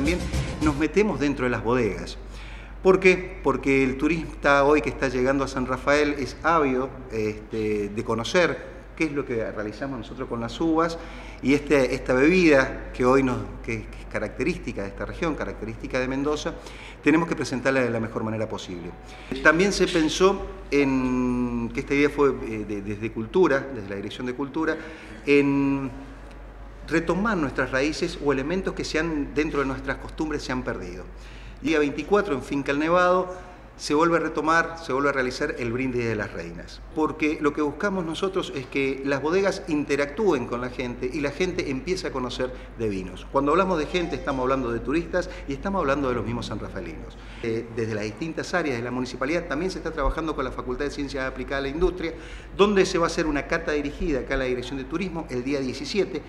también nos metemos dentro de las bodegas. ¿Por qué? Porque el turista hoy que está llegando a San Rafael es ávido este, de conocer qué es lo que realizamos nosotros con las uvas y este, esta bebida que hoy nos, que, es característica de esta región, característica de Mendoza, tenemos que presentarla de la mejor manera posible. También se pensó en, que esta idea fue eh, desde Cultura, desde la Dirección de Cultura, en retomar nuestras raíces o elementos que se han, dentro de nuestras costumbres se han perdido. Día 24 en Finca El Nevado se vuelve a retomar, se vuelve a realizar el brindis de las reinas. Porque lo que buscamos nosotros es que las bodegas interactúen con la gente y la gente empiece a conocer de vinos. Cuando hablamos de gente estamos hablando de turistas y estamos hablando de los mismos sanrafaelinos. Eh, desde las distintas áreas de la municipalidad también se está trabajando con la Facultad de Ciencias Aplicadas a la Industria, donde se va a hacer una cata dirigida acá a la Dirección de Turismo el día 17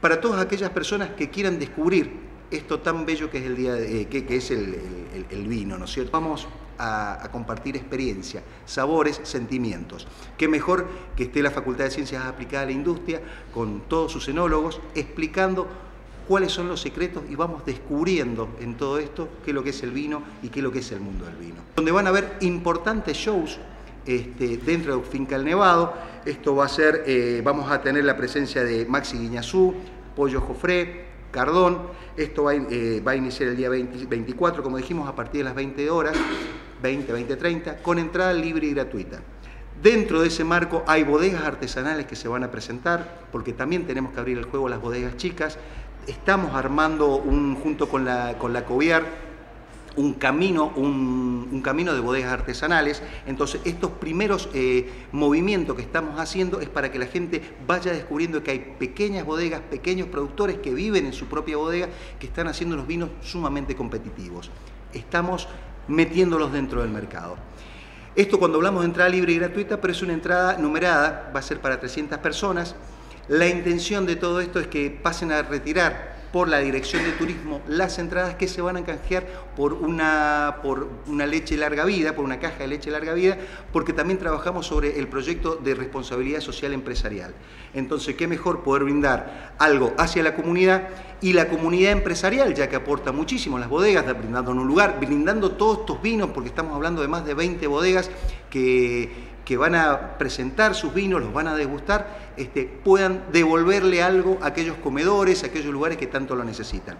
para todas aquellas personas que quieran descubrir esto tan bello que es el día de, que, es el, vino, ¿no es cierto? Vamos a, compartir experiencia, sabores, sentimientos. Qué mejor que esté la Facultad de Ciencias Aplicadas a la Industria con todos sus enólogos explicando cuáles son los secretos y vamos descubriendo en todo esto qué es lo que es el vino y qué es lo que es el mundo del vino. Donde van a haber importantes shows este, dentro de Finca El Nevado. Esto va a ser, eh, vamos a tener la presencia de Maxi Guiñazú, Pollo Jofré, Cardón. Esto eh, va, a iniciar el día 24, como dijimos, a partir de las 20 horas, 20, 20, 30, con entrada libre y gratuita. Dentro de ese marco hay bodegas artesanales que se van a presentar, porque también tenemos que abrir el juego a las bodegas chicas. Estamos armando un, junto con la, con la un camino, un, camino de bodegas artesanales. Entonces, estos primeros eh, movimientos que estamos haciendo es para que la gente vaya descubriendo que hay pequeñas bodegas, pequeños productores que viven en su propia bodega, que están haciendo los vinos sumamente competitivos. Estamos metiéndolos dentro del mercado. Esto cuando hablamos de entrada libre y gratuita, pero es una entrada numerada, va a ser para 300 personas. La intención de todo esto es que pasen a retirar por la Dirección de Turismo las entradas que se van a canjear por una, por una leche larga vida, por una caja de leche larga vida, porque también trabajamos sobre el proyecto de responsabilidad social empresarial. Entonces, qué mejor poder brindar algo hacia la comunidad y la comunidad empresarial, ya que aporta muchísimo las bodegas, brindando un lugar, brindando todos estos vinos, porque estamos hablando de más de 20 bodegas que que van a presentar sus vinos, los van a degustar, este, puedan devolverle algo a aquellos comedores, a aquellos lugares que tanto lo necesitan.